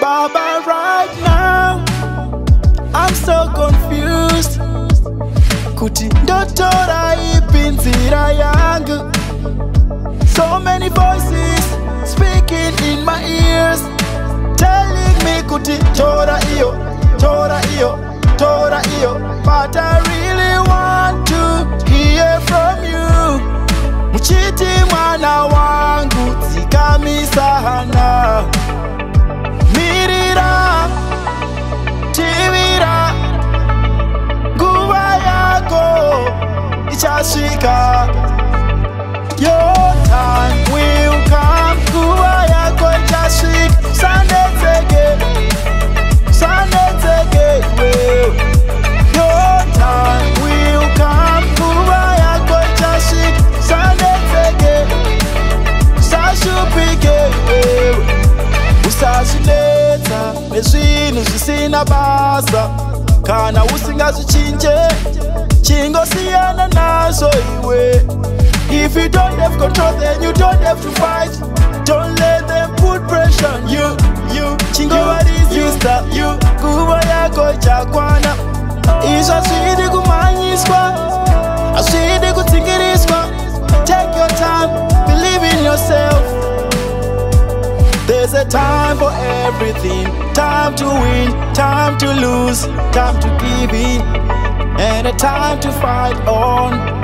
Baba, right now, I'm so confused. Kuti ndotora ipi nzira yangu. So many voices speaking in my ears, telling me kuti tora iyo, tora iyo, tora iyo. But I really want to hear from you. Muchiti mwana wangu, zikamisa hanao. swika your time will come nguva yako ichasvika sandetseke sandetseke usazvinetsa nezvinhu zvisina basa kana usingazvichinje chingosiyana n so away. If you don't have control, then you don't have to fight. Don't let them put pressure on you. You, chingowari sister, you, you kuva yako chakwana. Isha sidi kumanyiswa, asidi kutingiriswa. Take your time, believe in yourself. There's a time for everything Time to win, time to lose Time to give in And a time to fight on